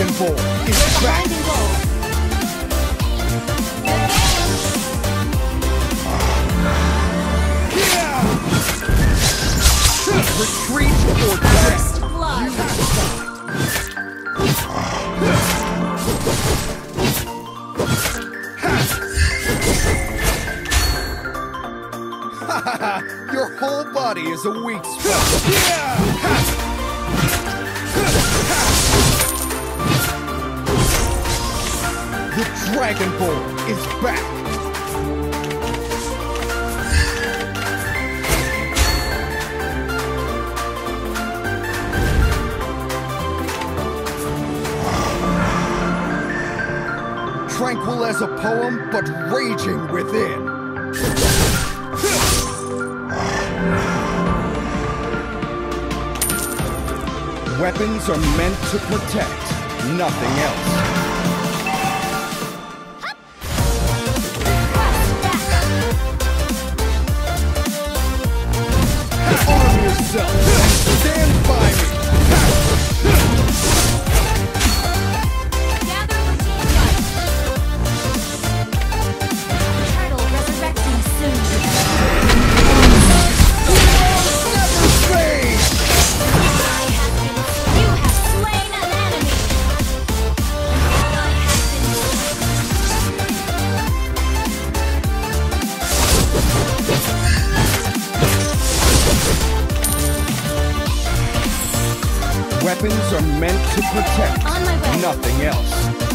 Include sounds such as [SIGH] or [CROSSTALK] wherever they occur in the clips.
is Your Retreat or rest. [LAUGHS] Your whole body is a weak spot. Yeah. Dragon Ball is back! tranquil as a poem, but raging within. Weapons are meant to protect, nothing else. Stand by. meant to protect, nothing else.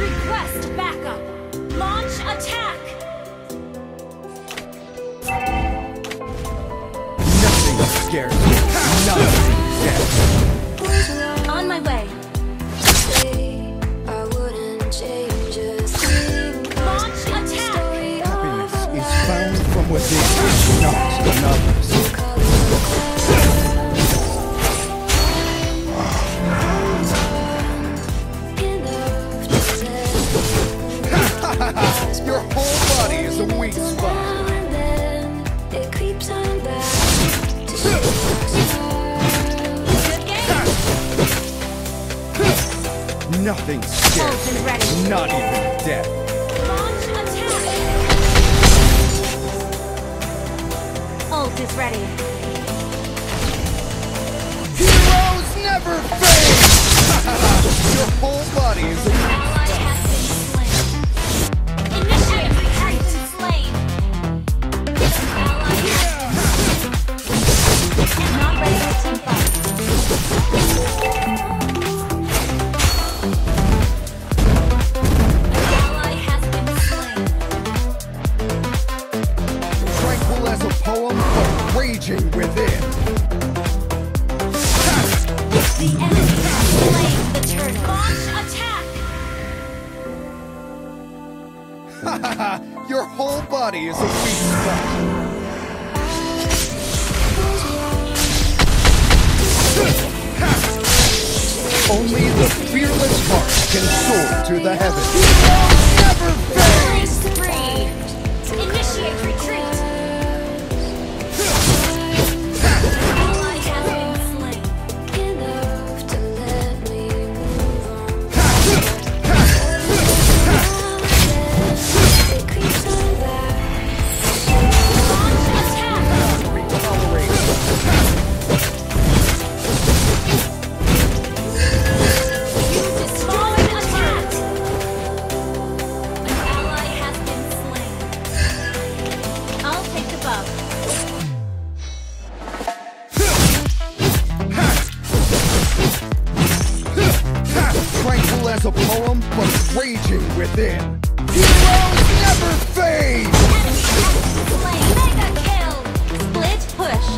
Request backup. Launch attack. Nothing scares me. Nothing scares me. On my way. Launch attack. Happiness is found from within, not another's. ready. Heroes never fade! [LAUGHS] Your whole body is Only the fearless heart can soar to the heavens. You will never fade! Initiate retreat! simple as a poem, but raging within. Heroes never fade! Mega kill! Split push.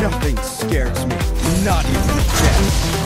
Nothing scares me, not even death.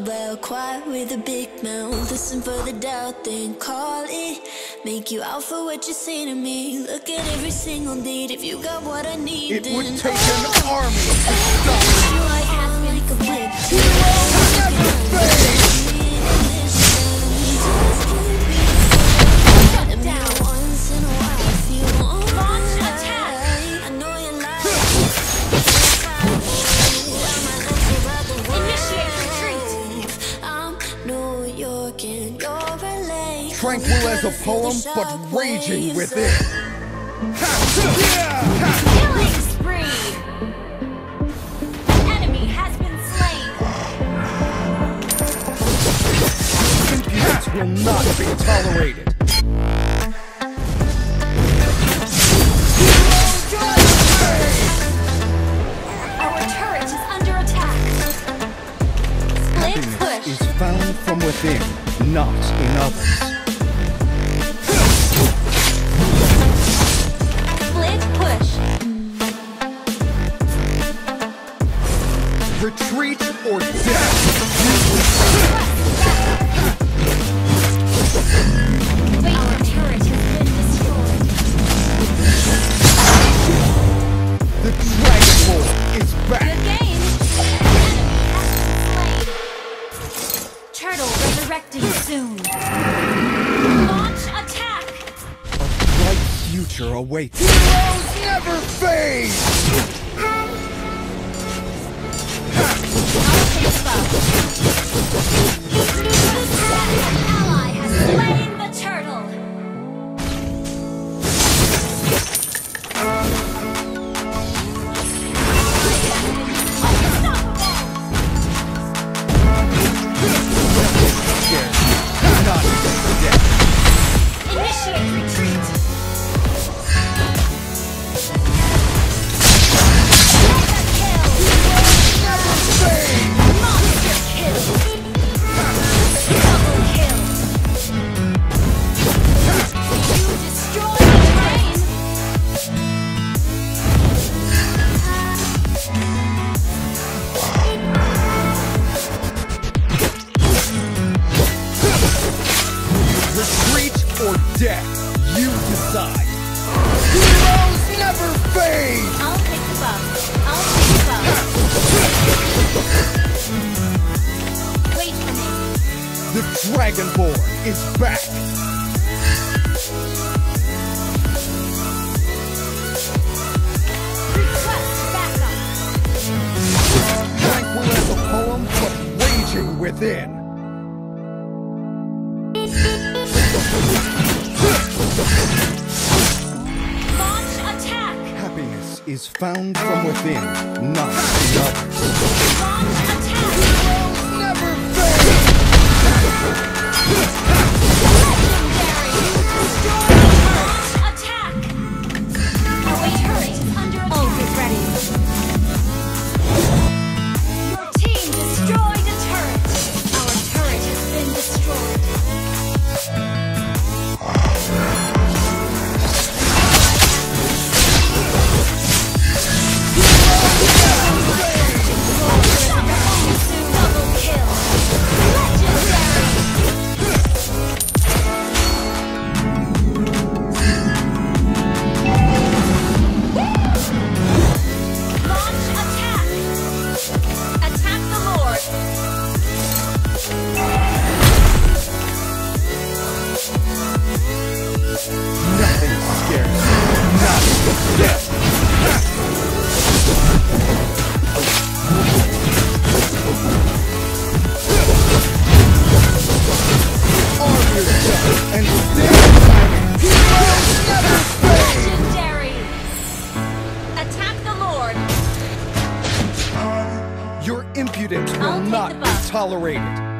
real quiet with a big mouth. Listen for the doubt, then call it. Make you out for what you say to me. Look at every single need. If you got what I need, It then would take an army to stop You might like a blip a poem, but raging within. Killing spree! An enemy has been slain! Impudence will not be tolerated! is found from within, not in others. soon. Launch attack! A bright future awaits. Heroes never fade! Ally has slain is back. Tranquil as a poem, but raging within. Launch attack! Happiness is found from within, not the others. Impudence will not be tolerated.